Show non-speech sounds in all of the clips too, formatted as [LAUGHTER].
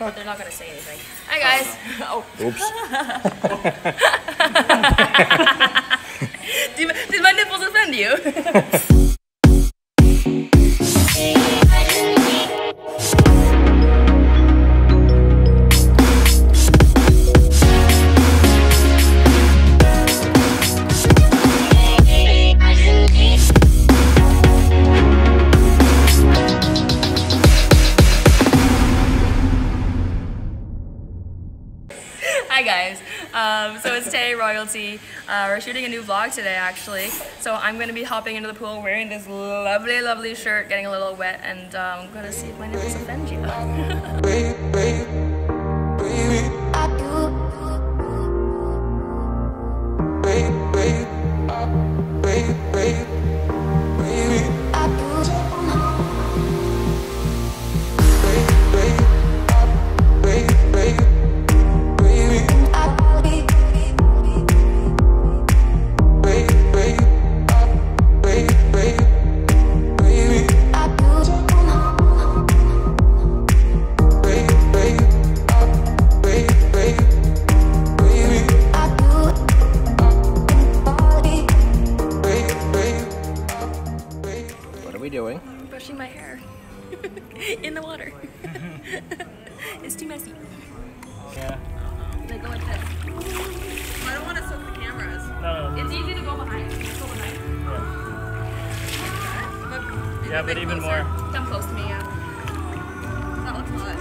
But they're not gonna say anything. Hi guys. Oh. oh. Oops. [LAUGHS] did, did my nipples offend you? [LAUGHS] Hi guys. Um, so it's Tay Royal T. Uh, we're shooting a new vlog today actually. So I'm going to be hopping into the pool wearing this lovely, lovely shirt, getting a little wet, and um, I'm to see if my nipples offend you. [LAUGHS] it's too messy. Yeah. They go like this. Oh, I don't want to soak the cameras. No, no. It's easy to go behind. Just go behind. But Yeah, but even more. Come close to me, yeah. That looks hot.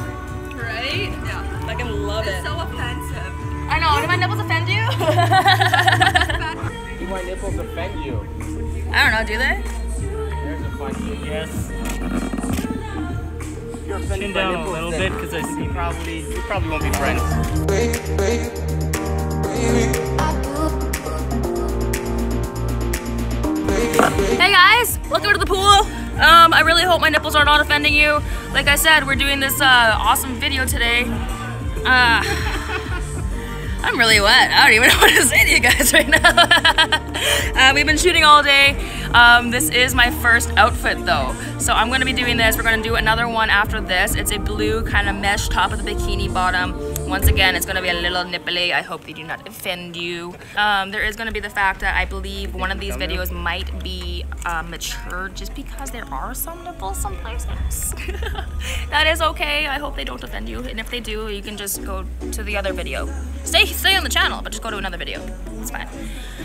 Right? Yeah. I can love it. It's so offensive. I know. Do my nipples offend you? [LAUGHS] Do my nipples offend you? I don't know. Do they? There's a fun Yes. You're offended Chin by down a little bit because I see probably we probably won't be friends. Hey guys, welcome to the pool. Um, I really hope my nipples are not offending you. Like I said, we're doing this uh, awesome video today. Uh, I'm really wet. I don't even [LAUGHS] know what to say to you guys right now. [LAUGHS] uh, we've been shooting all day. Um, this is my first outfit though. So I'm gonna be doing this. We're gonna do another one after this. It's a blue kind of mesh top with a bikini bottom. Once again, it's gonna be a little nipply. I hope they do not offend you. Um, there is gonna be the fact that I believe one of these videos might be uh, mature just because there are some nipples some places. [LAUGHS] that is okay. I hope they don't offend you. And if they do, you can just go to the other video. Stay, stay on the channel, but just go to another video. It's fine.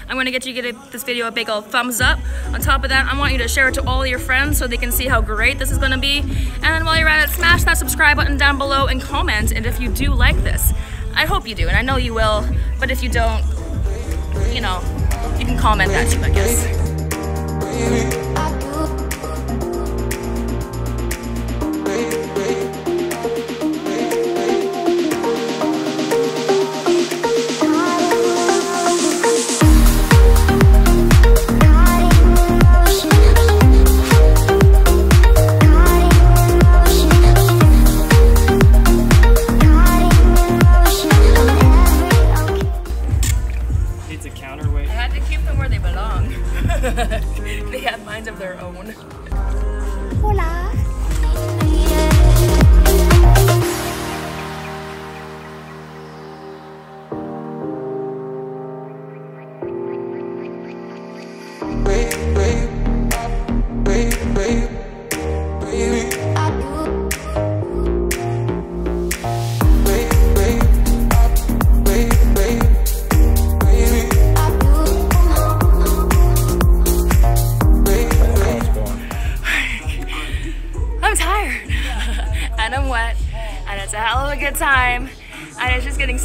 I'm gonna get you give this video a big old thumbs up. On top of that, I want you to share it to all your friends so they can see how great this is gonna be. And while you're at it, smash that subscribe button down below and comment. And if you do like this, I hope you do, and I know you will. But if you don't, you know, you can comment that too, I guess.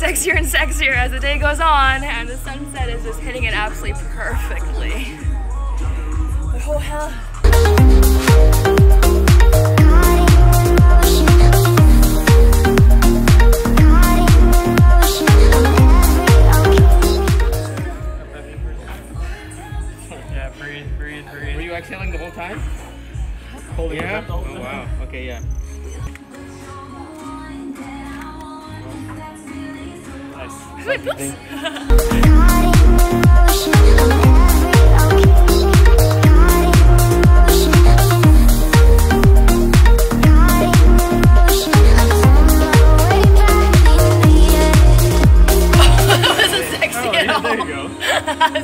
Sexier and sexier as the day goes on. And the sunset is just hitting it absolutely perfectly. But oh hell. Yeah, breathe, breathe, Were you exhaling the whole time? Holding Yeah? Oh wow. Okay, yeah. Nice. [LAUGHS]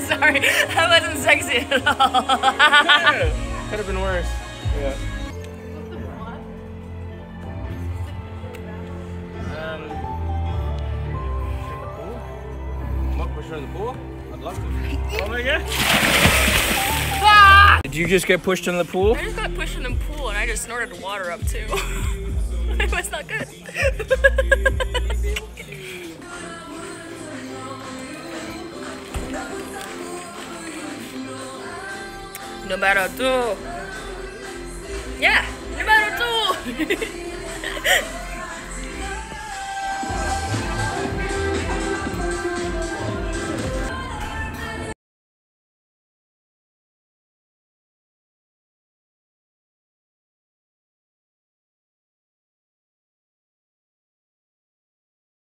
Sorry, that wasn't sexy at all. yeah, could have been worse. Yeah. Ah! Did you just get pushed in the pool? I just got pushed in the pool and I just snorted water up too. [LAUGHS] it was not good. [LAUGHS] Numero two. Yeah, numero two. [LAUGHS]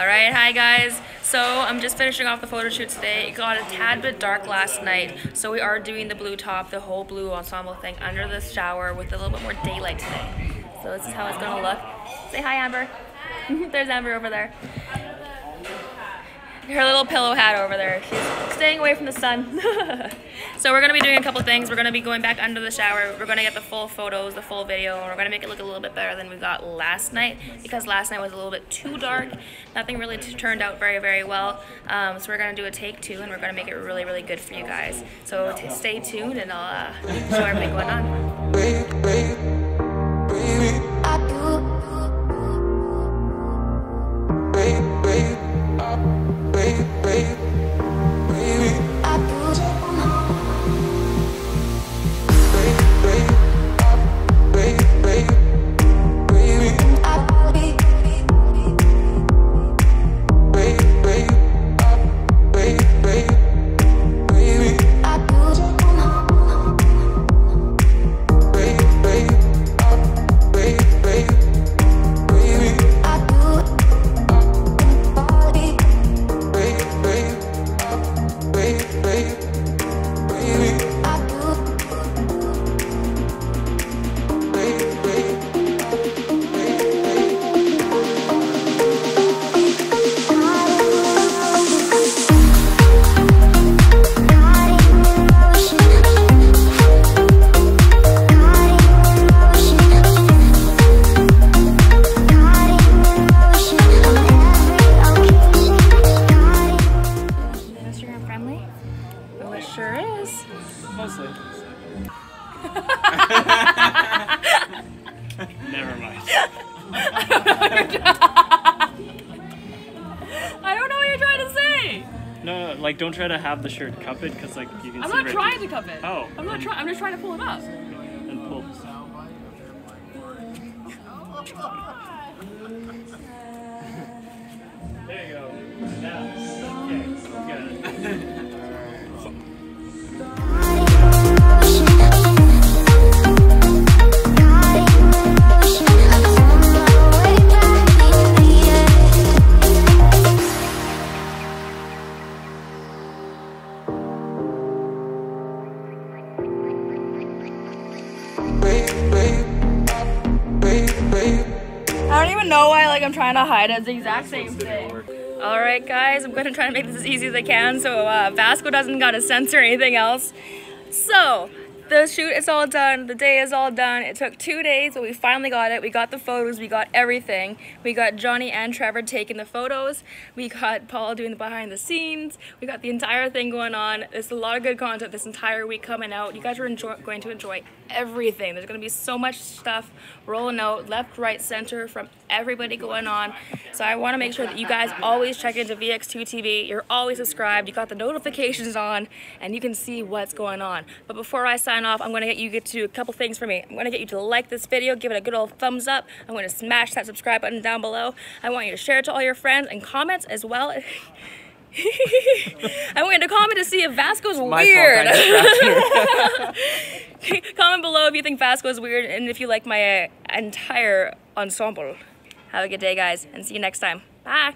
All right, hi guys. So I'm just finishing off the photo shoot today. It got a tad bit dark last night, so we are doing the blue top, the whole blue ensemble thing under the shower with a little bit more daylight today. So this is how it's gonna look. Say hi, Amber. [LAUGHS] There's Amber over there. Her little pillow hat over there. She's staying away from the sun. [LAUGHS] so we're gonna be doing a couple things. We're gonna be going back under the shower. We're gonna get the full photos, the full video, and we're gonna make it look a little bit better than we got last night because last night was a little bit too dark. Nothing really turned out very, very well. Um, so we're gonna do a take two, and we're gonna make it really, really good for you guys. So stay tuned, and I'll uh, show everything going on. Like don't try to have the shirt cup it because like you can I'm see not right trying to cup it. Oh. I'm not trying. I'm just trying to pull it up. and pull. [LAUGHS] There you go. Now, know why like I'm trying to hide it. It's the exact same thing. All right, guys, I'm gonna try to make this as easy as I can so uh, Vasko doesn't gotta censor anything else. So the shoot is all done. The day is all done. It took two days, but we finally got it. We got the photos. We got everything. We got Johnny and Trevor taking the photos. We got Paul doing the behind the scenes. We got the entire thing going on. There's a lot of good content this entire week coming out. You guys are enjoy- going to enjoy everything. There's going to be so much stuff rolling out left, right, center from everybody going on. So I want to make sure that you guys always check into VX2 TV. You're always subscribed. You got the notifications on, and you can see what's going on. But before I sign off, I'm going to get you get to do a couple things for me. I'm going to get you to like this video, give it a good old thumbs up. I'm going to smash that subscribe button down below. I want you to share it to all your friends and comments as well. [LAUGHS] I want you to comment to see if Vasko's My weird. fault. I distracted her. [LAUGHS] Comment below if you think Vasko is weird and if you like my uh, entire ensemble. Have a good day, guys, and see you next time. Bye.